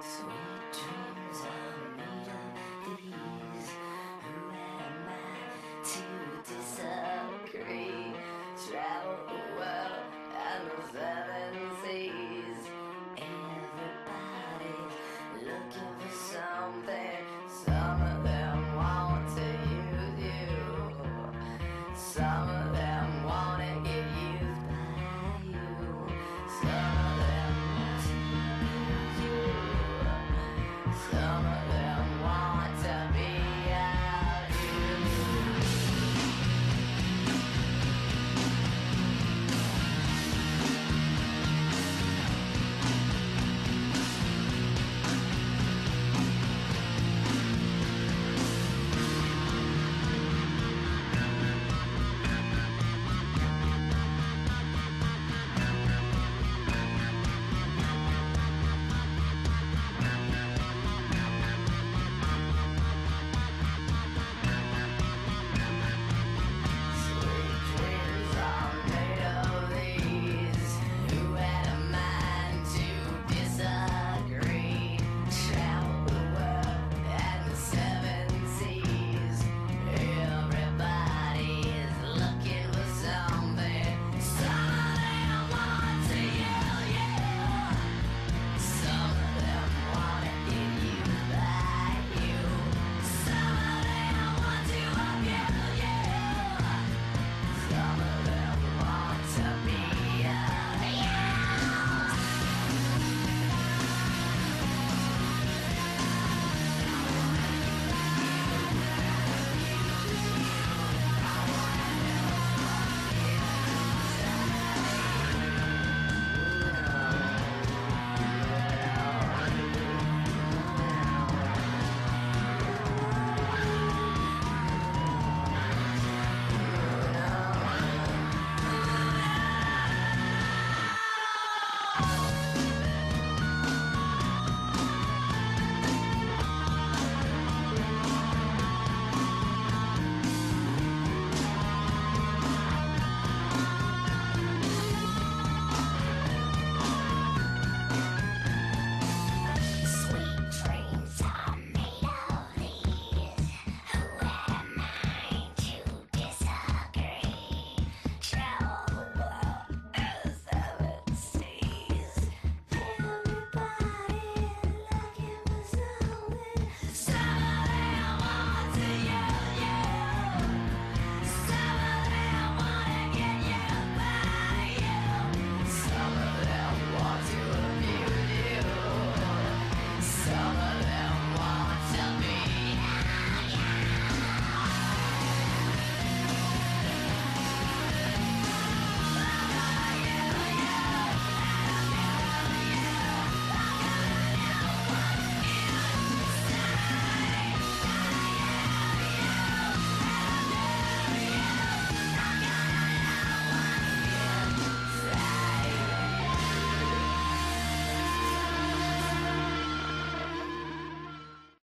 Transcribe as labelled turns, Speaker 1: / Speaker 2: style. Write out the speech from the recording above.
Speaker 1: So